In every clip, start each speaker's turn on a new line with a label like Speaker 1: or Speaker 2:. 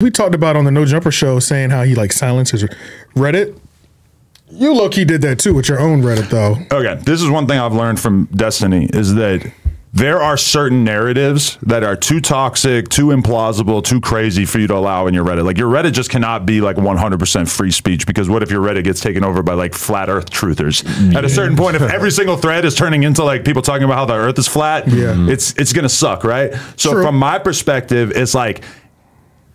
Speaker 1: we talked about on the No Jumper show saying how he like silences Reddit. You low key did that too with your own Reddit though.
Speaker 2: Okay, this is one thing I've learned from Destiny is that there are certain narratives that are too toxic, too implausible, too crazy for you to allow in your Reddit. Like your Reddit just cannot be like 100% free speech because what if your Reddit gets taken over by like flat earth truthers? At a certain point if every single thread is turning into like people talking about how the earth is flat,
Speaker 1: Yeah.
Speaker 2: it's it's going to suck, right? So
Speaker 1: True.
Speaker 2: from my perspective, it's like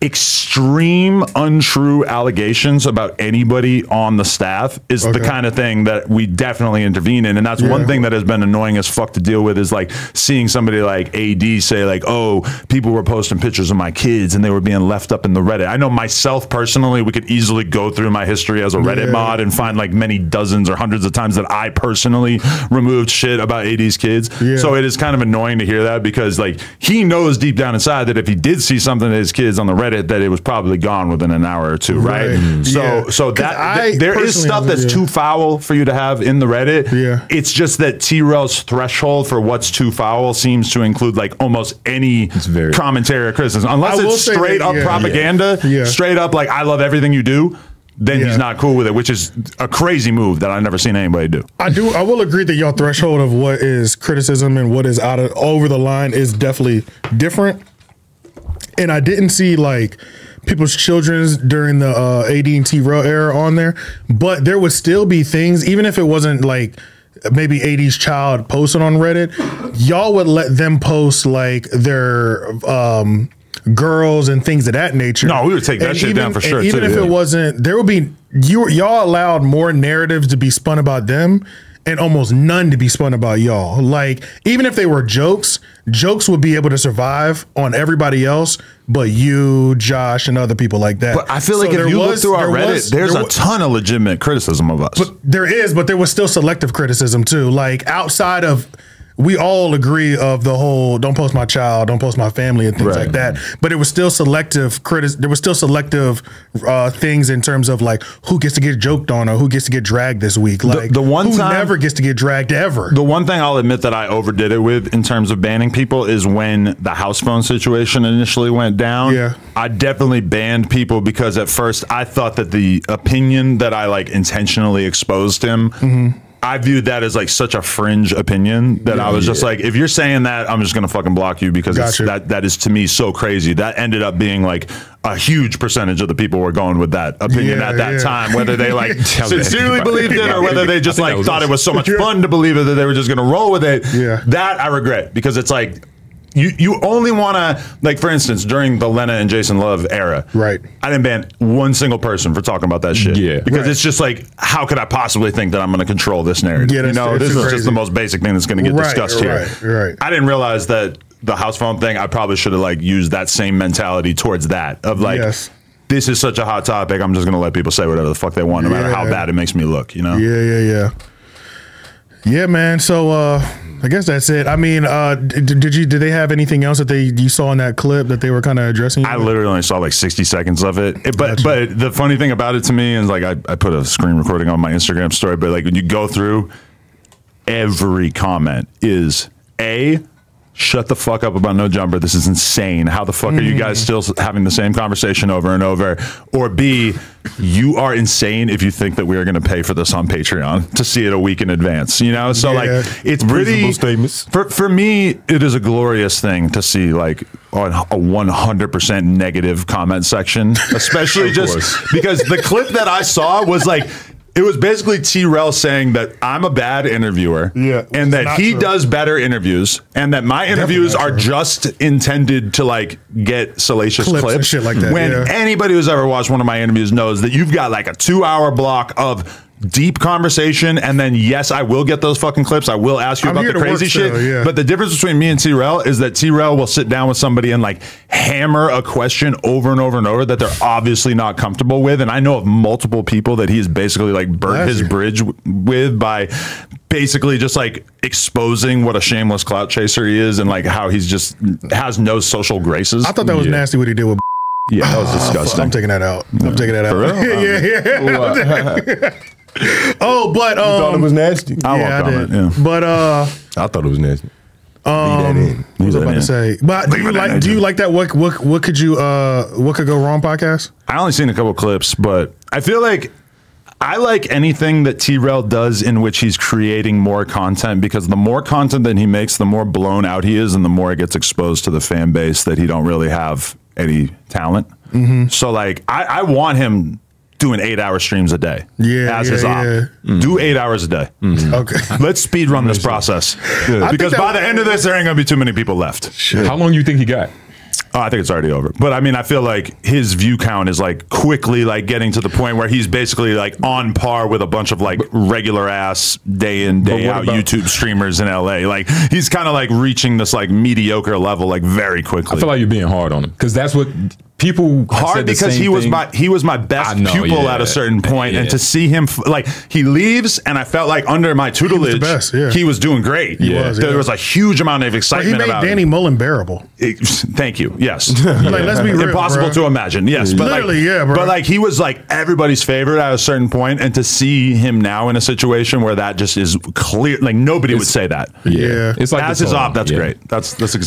Speaker 2: extreme untrue allegations about anybody on the staff is the kind of thing that we definitely intervene in. And that's one thing that has been annoying as fuck to deal with is like seeing somebody like AD say like oh people were posting pictures of my kids and they were being left up in the Reddit. I know myself personally we could easily go through my history as a Reddit
Speaker 1: Yeah.
Speaker 2: mod and find like many dozens or hundreds of times that I personally removed shit about AD's kids.
Speaker 1: Yeah.
Speaker 2: so it is kind of annoying to hear that because like he knows deep down inside that if he did see something of his kids on the Reddit that it was probably gone within an hour or two, right?
Speaker 1: Right. Mhm.
Speaker 2: So
Speaker 1: Yeah.
Speaker 2: so
Speaker 1: 'Cause
Speaker 2: that
Speaker 1: I
Speaker 2: th- there is stuff that's
Speaker 1: yeah.
Speaker 2: too foul for you to have in the Reddit.
Speaker 1: Yeah.
Speaker 2: It's just that T-Rail's threshold for what's too foul seems to include like almost any
Speaker 3: very-
Speaker 2: commentary or criticism. Unless it's straight
Speaker 1: that,
Speaker 2: up
Speaker 1: yeah.
Speaker 2: propaganda,
Speaker 1: Yeah.
Speaker 2: straight up like I love everything you do. Then
Speaker 1: Yeah.
Speaker 2: he's not cool with it, which is a crazy move that I've never seen anybody do.
Speaker 1: I do. I will agree that your threshold of what is criticism and what is out of over the line is definitely different. And I didn't see like people's children's during the uh, AD and T Rail era on there, but there would still be things, even if it wasn't like maybe 80s child posted on Reddit, y'all would let them post like their um, girls and things of that nature.
Speaker 2: No, we would take that
Speaker 1: And
Speaker 2: shit down for sure,
Speaker 1: Even
Speaker 2: too,
Speaker 1: if
Speaker 2: yeah.
Speaker 1: it wasn't, there would be you y'all allowed more narratives to be spun about them and almost none to be spun about y'all. Like even if they were jokes, jokes would be able to survive on everybody else, but you, Josh, and other people like that.
Speaker 2: But I feel
Speaker 1: So
Speaker 2: like if you look through our Reddit,
Speaker 1: was-
Speaker 2: there's
Speaker 1: there
Speaker 2: a ton of legitimate criticism of us.
Speaker 1: But there is, but there was still selective criticism too. Like outside of, we all agree of the whole "don't post my child, don't post my family" and things
Speaker 2: Right.
Speaker 1: like that. But it was still selective critic. There was still selective uh, things in terms of like who gets to get joked on or who gets to get dragged this week. Like
Speaker 2: the one
Speaker 1: who
Speaker 2: time-
Speaker 1: never gets to get dragged ever.
Speaker 2: The one thing I'll admit that I overdid it with in terms of banning people is when the house phone situation initially went down.
Speaker 1: Yeah.
Speaker 2: I definitely banned people because at first I thought that the opinion that I like intentionally exposed him.
Speaker 1: Mm-hmm.
Speaker 2: I viewed that as like such a fringe opinion that I was just like, if you're saying that, I'm just gonna fucking block you because it's,
Speaker 1: Gotcha.
Speaker 2: that that is to me so crazy. That ended up being like a huge percentage of the people were going with that opinion
Speaker 1: Yeah,
Speaker 2: at that
Speaker 1: yeah.
Speaker 2: time, whether they like sincerely believed it or whether they just like thought
Speaker 3: us.
Speaker 2: it was so much fun to believe it that they were just gonna roll with it.
Speaker 1: Yeah.
Speaker 2: That I regret because it's like you you only want to like for instance during the Lena and Jason Luv era.
Speaker 1: Right.
Speaker 2: I didn't ban one single person for talking about that shit.
Speaker 3: Yeah.
Speaker 2: Because
Speaker 1: Right.
Speaker 2: it's just like how could I possibly think that I'm going to control this narrative?
Speaker 1: Yeah,
Speaker 2: you know, this is
Speaker 1: crazy.
Speaker 2: just the most basic thing that's going to get
Speaker 1: Right,
Speaker 2: discussed here.
Speaker 1: right, right.
Speaker 2: I didn't realize that the house phone thing. I probably should have like used that same mentality towards that of like.
Speaker 1: Yes.
Speaker 2: This is such a hot topic. I'm just gonna let people say whatever the fuck they want, no matter how bad it makes me look. You know.
Speaker 1: Yeah, yeah, yeah. Yeah, man. So uh I guess that's it. I mean, uh d- did you did they have anything else that they you saw in that clip that they were kind of addressing?
Speaker 2: I literally only saw like 60 seconds of it. It- but
Speaker 1: Gotcha.
Speaker 2: but the funny thing about it to me is like I, I put a screen recording on my Instagram story, but like when you go through every comment is A, shut the fuck up about no jumper. This is insane. How the fuck are you guys
Speaker 1: Mm.
Speaker 2: still having the same conversation over and over? Or B, you are insane if you think that we are going to pay for this on Patreon to see it a week in advance. You know, so
Speaker 1: Yeah.
Speaker 2: like it's pretty for for me, it is a glorious thing to see like on a one hundred percent negative comment section, especially just
Speaker 3: course.
Speaker 2: because the clip that I saw was like. It was basically T. Rel saying that I'm a bad interviewer,
Speaker 1: Yeah,
Speaker 2: and that he
Speaker 1: true.
Speaker 2: does better interviews, and that my interviews
Speaker 1: not
Speaker 2: are
Speaker 1: true.
Speaker 2: just intended to like get salacious
Speaker 1: Clips
Speaker 2: clips,
Speaker 1: and shit like that,
Speaker 2: When
Speaker 1: yeah.
Speaker 2: anybody who's ever watched one of my interviews knows that you've got like a two hour block of deep conversation, and then yes, I will get those fucking clips. I will ask you
Speaker 1: I'm
Speaker 2: about the crazy shit.
Speaker 1: still, yeah.
Speaker 2: But the difference between me and T Rel is that T Rel will sit down with somebody and like hammer a question over and over and over that they're obviously not comfortable with. And I know of multiple people that he's basically like burnt
Speaker 1: Bless
Speaker 2: his bridge w- with by basically just like exposing what a shameless clout chaser he is and like how he's just has no social graces.
Speaker 1: I thought that was
Speaker 3: Yeah.
Speaker 1: nasty what he did with.
Speaker 2: yeah, that was
Speaker 1: Oh,
Speaker 2: disgusting.
Speaker 1: I'm taking that out. I'm taking that out.
Speaker 2: Real?
Speaker 1: yeah, yeah. oh, but um,
Speaker 3: thought it was nasty.
Speaker 2: I
Speaker 1: yeah,
Speaker 2: won't
Speaker 1: I
Speaker 2: comment.
Speaker 1: did.
Speaker 2: Yeah.
Speaker 1: But uh,
Speaker 3: I thought it was nasty.
Speaker 1: Um,
Speaker 3: in.
Speaker 1: What was I about
Speaker 2: that
Speaker 1: to say? But do
Speaker 2: Leave
Speaker 1: you like do you like that? What what what could you uh what could go wrong podcast?
Speaker 2: I only seen a couple clips, but I feel like I like anything that T Rail does in which he's creating more content because the more content that he makes, the more blown out he is, and the more it gets exposed to the fan base that he don't really have any talent.
Speaker 1: Mm-hmm.
Speaker 2: So like, I, I want him doing eight hour streams a day.
Speaker 1: Yeah,
Speaker 2: as
Speaker 1: yeah,
Speaker 2: his op.
Speaker 1: yeah. Mm-hmm.
Speaker 2: Do eight hours a day.
Speaker 1: Okay.
Speaker 2: Let's speed run this process because by the end of this, there ain't gonna be too many people left.
Speaker 3: How long do you think he got?
Speaker 2: Oh, I think it's already over. But I mean, I feel like his view count is like quickly like getting to the point where he's basically like on par with a bunch of like regular ass day in day out
Speaker 3: about-
Speaker 2: YouTube streamers in LA. Like he's kind of like reaching this like mediocre level like very quickly.
Speaker 3: I feel like you're being hard on him because that's what people have said
Speaker 2: hard
Speaker 3: the
Speaker 2: because
Speaker 3: same
Speaker 2: he was
Speaker 3: thing.
Speaker 2: my he was my best
Speaker 3: know,
Speaker 2: pupil
Speaker 3: yeah.
Speaker 2: at a certain point, and
Speaker 3: Yeah.
Speaker 2: to see him like he leaves, and I felt like under my tutelage,
Speaker 1: best, yeah.
Speaker 2: he was doing great.
Speaker 3: He
Speaker 1: was,
Speaker 2: there
Speaker 1: yeah.
Speaker 2: was a huge amount of
Speaker 1: Like,
Speaker 2: excitement
Speaker 1: he made
Speaker 2: about
Speaker 1: Danny
Speaker 2: it.
Speaker 1: Mullen bearable.
Speaker 2: It- Thank you. Yes.
Speaker 1: Like let's be real,
Speaker 2: Impossible
Speaker 1: bruh.
Speaker 2: to imagine. Yes, but
Speaker 1: Literally,
Speaker 2: like,
Speaker 1: yeah, bro.
Speaker 2: But like he was like everybody's favorite at a certain point, and to see him now in a situation where that just is clear, like nobody would say that.
Speaker 1: Yeah.
Speaker 3: It's like
Speaker 2: As
Speaker 3: this
Speaker 2: his op, that's
Speaker 3: yeah.
Speaker 2: great. That's that's exactly.